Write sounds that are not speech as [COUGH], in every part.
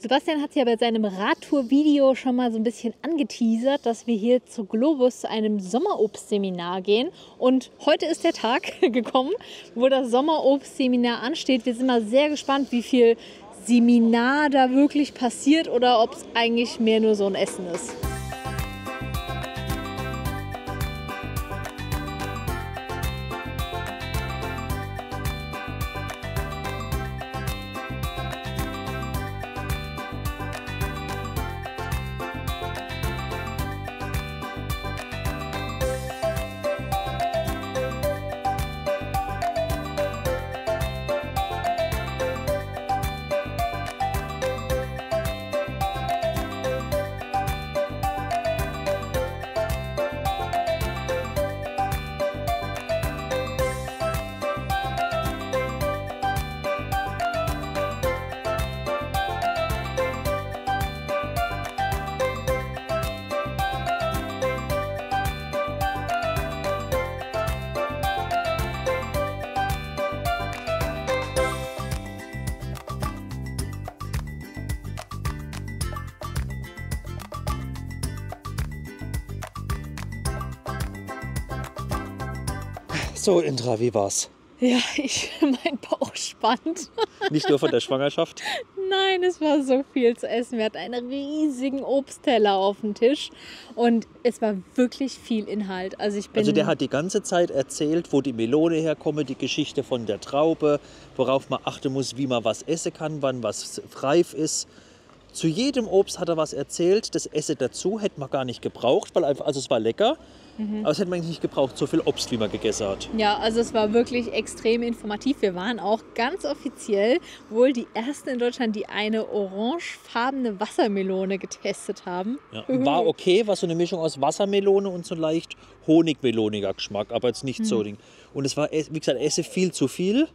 Sebastian hat ja bei seinem Radtour-Video schon mal so ein bisschen angeteasert, dass wir hier zu Globus zu einem Sommerobstseminar gehen. Und heute ist der Tag [LAUGHS] gekommen, wo das Sommerobstseminar ansteht. Wir sind mal sehr gespannt, wie viel Seminar da wirklich passiert oder ob es eigentlich mehr nur so ein Essen ist. So, Indra, wie war's? Ja, ich, [LAUGHS] mein Bauch spannt. Nicht nur von der Schwangerschaft? [LAUGHS] Nein, es war so viel zu essen. Wir hatten einen riesigen Obstteller auf dem Tisch und es war wirklich viel Inhalt. Also, ich bin Also der hat die ganze Zeit erzählt, wo die Melone herkommt, die Geschichte von der Traube, worauf man achten muss, wie man was essen kann, wann was reif ist. Zu jedem Obst hat er was erzählt. Das Essen dazu hätte man gar nicht gebraucht, weil einfach, also es war lecker, aber es hätte man nicht gebraucht, so viel Obst, wie man gegessen hat. Ja, also es war wirklich extrem informativ. Wir waren auch ganz offiziell wohl die ersten in Deutschland, die eine orangefarbene Wassermelone getestet haben. Ja. War okay, war so eine Mischung aus Wassermelone und so leicht honigmeloniger Geschmack, aber jetzt nicht Mhm. so Ding. Und es war, wie gesagt, Esse viel zu viel.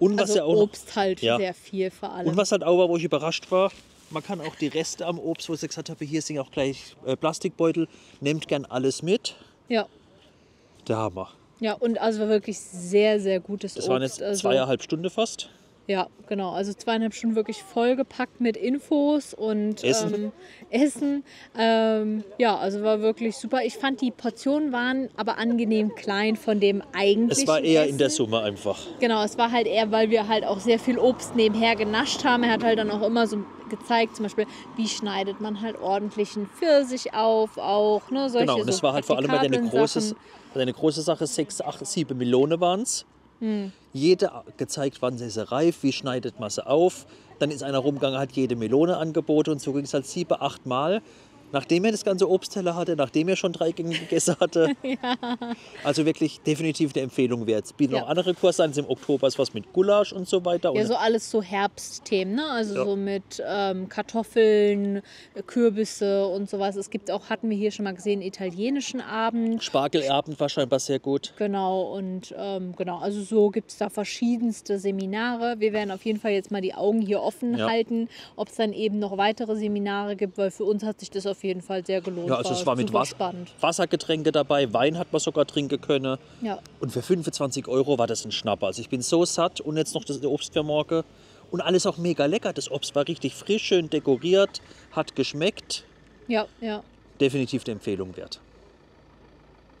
Und was Also ja auch Obst halt Ja. sehr viel vor allem. Und was halt auch war, wo ich überrascht war, man kann auch die Reste am Obst, wo ich gesagt habe, hier sind auch gleich äh, Plastikbeutel, nehmt gern alles mit. ja. Der Hammer. ja, und also war wirklich sehr, sehr gutes Das Obst. waren jetzt also, zweieinhalb Stunden fast. Ja, genau. Also zweieinhalb Stunden wirklich vollgepackt mit Infos und Essen. Ähm, Essen. Ähm, ja, also war wirklich super. Ich fand, die Portionen waren aber angenehm klein von dem eigentlichen Es war eher Essen. in der Summe einfach. Genau, es war halt eher, weil wir halt auch sehr viel Obst nebenher genascht haben. Er hat halt dann auch immer so gezeigt, zum Beispiel, wie schneidet man halt ordentlich einen Pfirsich auf, auch, ne, solche Genau, und so es war halt vor allem bei eine große, Sachen. eine große Sache, sechs, acht, sieben Melonen waren es. Hm. Jede gezeigt, wann sie ist reif, wie schneidet man sie auf. Dann ist einer rumgegangen, hat jede Melone angeboten und so ging es halt sieben, acht Mal. Nachdem er das ganze Obstteller hatte, nachdem er schon drei Gänge gegessen hatte. [LAUGHS] Also wirklich definitiv eine Empfehlung wert. Es bieten Ja. noch andere Kurse an, im Oktober ist was mit Gulasch und so weiter. Ja, so alles so Herbstthemen, ne? Also Ja. so mit ähm, Kartoffeln, äh, Kürbisse und sowas. Es gibt auch, hatten wir hier schon mal gesehen, italienischen Abend. Spargelabend war scheinbar sehr gut. Genau, und ähm, genau, also so gibt es da verschiedenste Seminare. Wir werden auf jeden Fall jetzt mal die Augen hier offen Ja. halten, ob es dann eben noch weitere Seminare gibt, weil für uns hat sich das auf jeden Fall sehr gelohnt. Ja, also es war mit super Was spannend. Wassergetränke dabei, Wein hat man sogar trinken können. Ja. Und für 25 Euro war das ein Schnapper. Also ich bin so satt und jetzt noch das Obst für morgen. Und alles auch mega lecker. Das Obst war richtig frisch, schön dekoriert, hat geschmeckt. Ja, ja. Definitiv eine Empfehlung wert.